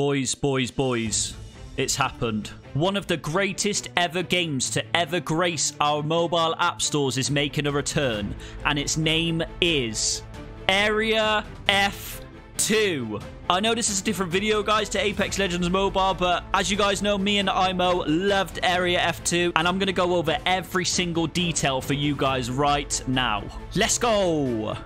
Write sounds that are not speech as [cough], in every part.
Boys, boys, boys. It's happened. One of the greatest ever games to ever grace our mobile app stores is making a return, and its name is Area F2. I know this is a different video, guys, to Apex Legends Mobile, but as you guys know, me and IMO loved Area F2, and I'm going to go over every single detail for you guys right now. Let's go!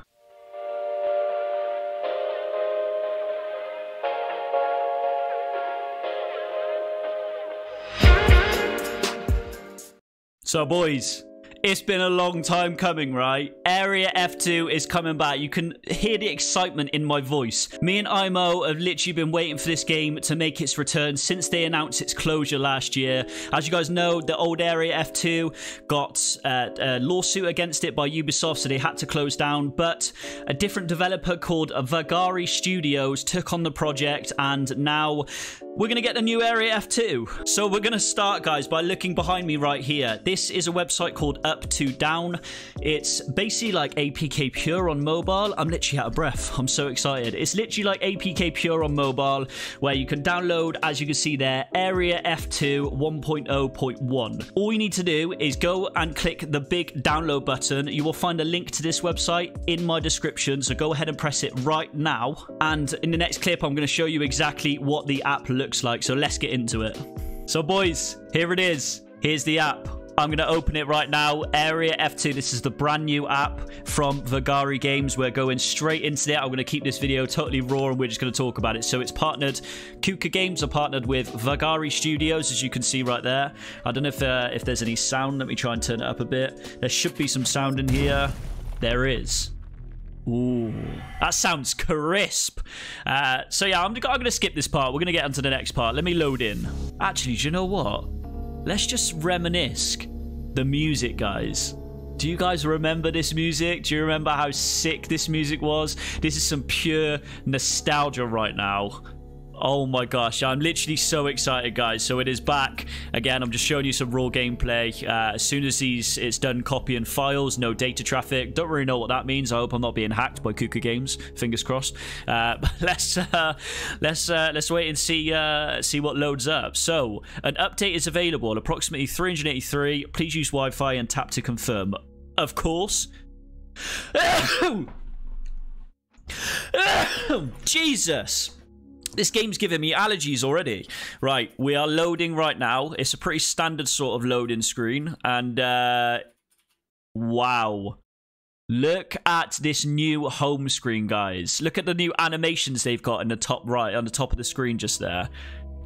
So, boys, it's been a long time coming, right? Area F2 is coming back. You can hear the excitement in my voice. Me and IMO have literally been waiting for this game to make its return since they announced its closure last year. As you guys know, the old Area F2 got uh, a lawsuit against it by Ubisoft, so they had to close down. But a different developer called Vagari Studios took on the project, and now we're going to get the new Area F2. So we're going to start, guys, by looking behind me right here. This is a website called Uptodown. It's basically like APK Pure on mobile. I'm literally out of breath. I'm so excited. It's literally like APK Pure on mobile, where you can download, as you can see there, Area F2 1.0.1. All you need to do is go and click the big download button. You will find a link to this website in my description, so go ahead and press it right now. And in the next clip, I'm going to show you exactly what the app looks looks like. So let's get into it. So boys, here it is. Here's the app. I'm going to open it right now. Area F2. This is the brand new app from Vagari Games. We're going straight into it. I'm going to keep this video totally raw and we're just going to talk about it. So it's partnered. Qookka Games are partnered with Vagari Studios, as you can see right there. I don't know if, uh, if there's any sound. Let me try and turn it up a bit. There should be some sound in here. There is. Ooh, that sounds crisp. Uh, so yeah, I'm, I'm going to skip this part. We're going to get onto the next part. Let me load in. Actually, do you know what? Let's just reminisce the music, guys. Do you guys remember this music? Do you remember how sick this music was? This is some pure nostalgia right now. Oh my gosh, I'm literally so excited, guys. So it is back. Again, I'm just showing you some raw gameplay. Uh, as soon as these, it's done copying files, no data traffic. Don't really know what that means. I hope I'm not being hacked by Qookka Games. Fingers crossed. Uh, [laughs] let's uh, let's uh, let's wait and see uh, see what loads up. So an update is available. Approximately 383. Please use Wi-Fi and tap to confirm. Of course. [coughs] [coughs] Jesus. This game's giving me allergies already. Right, we are loading right now. It's a pretty standard sort of loading screen. And, uh, wow. Look at this new home screen, guys. Look at the new animations they've got in the top right, on the top of the screen just there.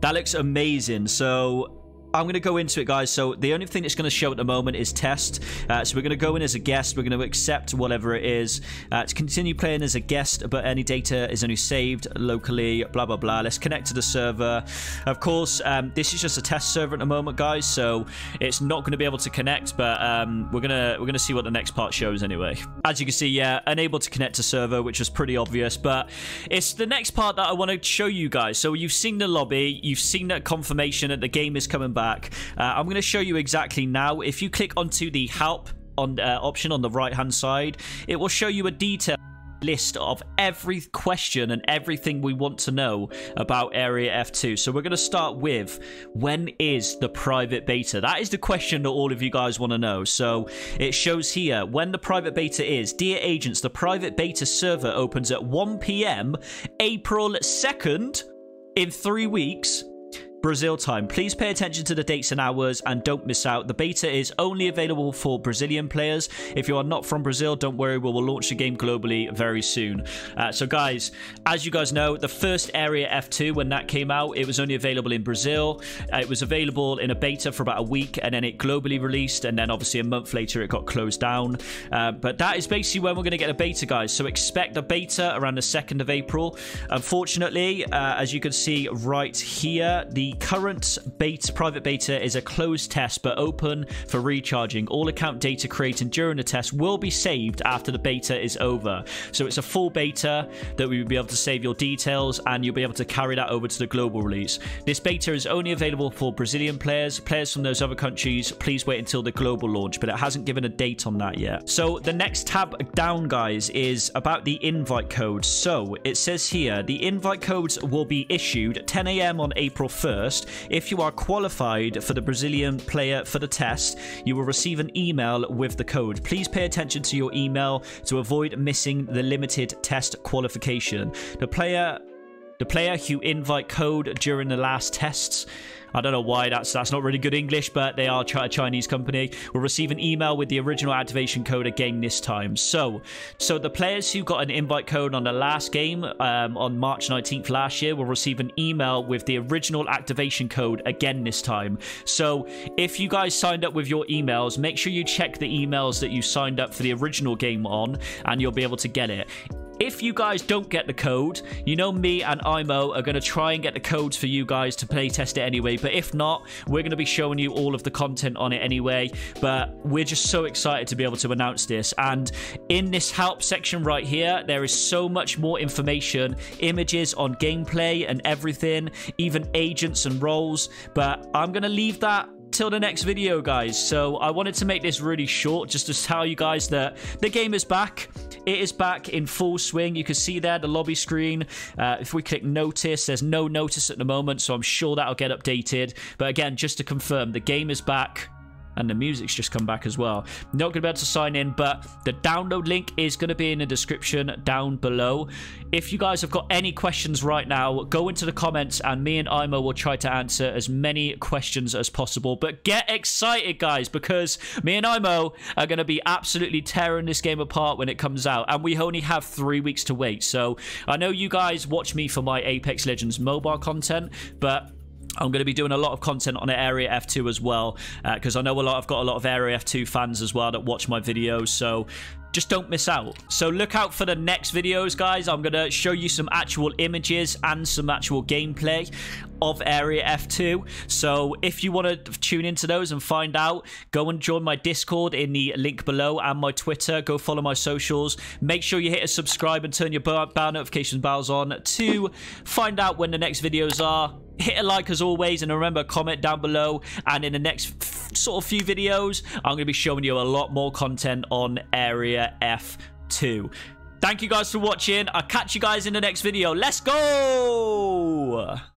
That looks amazing. So I'm going to go into it, guys. So the only thing that's going to show at the moment is test. Uh, so we're going to go in as a guest. We're going to accept whatever it is. Uh, to continue playing as a guest, but any data is only saved locally, blah, blah, blah. Let's connect to the server. Of course, um, this is just a test server at the moment, guys. So it's not going to be able to connect, but um, we're going to we're going to see what the next part shows anyway. As you can see, yeah, unable to connect to server, which was pretty obvious, but it's the next part that I want to show you guys. So you've seen the lobby. You've seen that confirmation that the game is coming back. Uh, I'm going to show you exactly now. If you click onto the help on uh, option on the right hand side, it will show you a detail list of every question and everything we want to know about Area F2. So we're going to start with when is the private beta? That is the question that all of you guys want to know. So it shows here when the private beta is. Dear agents, the private beta server opens at 1 p.m. April 2nd in three weeks Brazil time. Please pay attention to the dates and hours and don't miss out. The beta is only available for Brazilian players. If you are not from Brazil, don't worry, we will launch the game globally very soon. Uh, so guys, as you guys know, the first Area F2, when that came out, it was only available in Brazil. Uh, it was available in a beta for about a week and then it globally released and then obviously a month later it got closed down. Uh, but that is basically when we're going to get a beta, guys. So expect a beta around the 2nd of April. Unfortunately, uh, as you can see right here, the current beta, private beta is a closed test but open for recharging. All account data created during the test will be saved after the beta is over. So it's a full beta that we will be able to save your details and you'll be able to carry that over to the global release. This beta is only available for Brazilian players. Players from those other countries, please wait until the global launch, but it hasn't given a date on that yet. So the next tab down, guys, is about the invite code. So it says here, the invite codes will be issued 10 a.m. on April 1st. If you are qualified for the Brazilian player for the test, you will receive an email with the code. Please pay attention to your email to avoid missing the limited test qualification. The player the player who invite code during the last tests I don't know why that's that's not really good English, but they are a Chinese company. Will receive an email with the original activation code again this time. So, so the players who got an invite code on the last game um, on March 19th last year will receive an email with the original activation code again this time. So, if you guys signed up with your emails, make sure you check the emails that you signed up for the original game on, and you'll be able to get it. If you guys don't get the code, you know me and IMO are going to try and get the codes for you guys to play test it anyway. But if not, we're going to be showing you all of the content on it anyway. But we're just so excited to be able to announce this. And in this help section right here, there is so much more information, images on gameplay and everything, even agents and roles. But I'm going to leave that till the next video, guys. So I wanted to make this really short just to tell you guys that the game is back. It is back in full swing. You can see there the lobby screen. Uh, if we click notice, there's no notice at the moment, so I'm sure that'll get updated. But again, just to confirm, the game is back and the music's just come back as well. Not going to be able to sign in, but the download link is going to be in the description down below. If you guys have got any questions right now, go into the comments and me and Imo will try to answer as many questions as possible. But get excited, guys, because me and Imo are going to be absolutely tearing this game apart when it comes out. And we only have three weeks to wait. So I know you guys watch me for my Apex Legends mobile content, but I'm going to be doing a lot of content on Area F2 as well because uh, I know a lot. I've got a lot of Area F2 fans as well that watch my videos. So just don't miss out. So look out for the next videos, guys. I'm going to show you some actual images and some actual gameplay of Area F2. So if you want to tune into those and find out, go and join my Discord in the link below and my Twitter. Go follow my socials. Make sure you hit a subscribe and turn your bell notification bells on to find out when the next videos are hit a like as always and remember comment down below. And in the next sort of few videos i'm going to be showing you a lot more content on area f2 thank you guys for watching. I'll catch you guys in the next video. Let's go